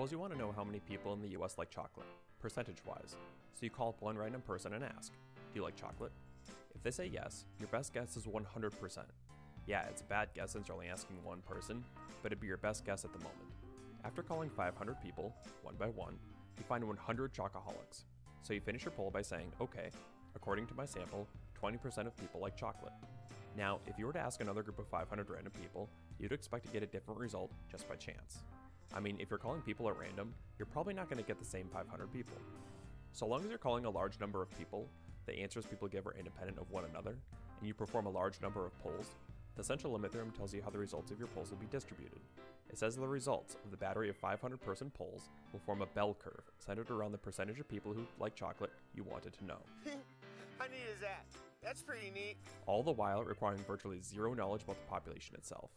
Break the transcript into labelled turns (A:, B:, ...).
A: Suppose you want to know how many people in the US like chocolate, percentage wise. So you call up one random person and ask, Do you like chocolate? If they say yes, your best guess is 100%. Yeah, it's a bad guess since you're only asking one person, but it'd be your best guess at the moment. After calling 500 people, one by one, you find 100 chocoholics. So you finish your poll by saying, okay, according to my sample, 20% of people like chocolate. Now, if you were to ask another group of 500 random people, you'd expect to get a different result just by chance. I mean, if you're calling people at random, you're probably not going to get the same 500 people. So long as you're calling a large number of people, the answers people give are independent of one another, and you perform a large number of polls, the central limit theorem tells you how the results of your polls will be distributed. It says the results of the battery of 500 person polls will form a bell curve centered around the percentage of people who like chocolate you wanted to know.
B: How neat is that? That's pretty neat.
A: All the while requiring virtually zero knowledge about the population itself.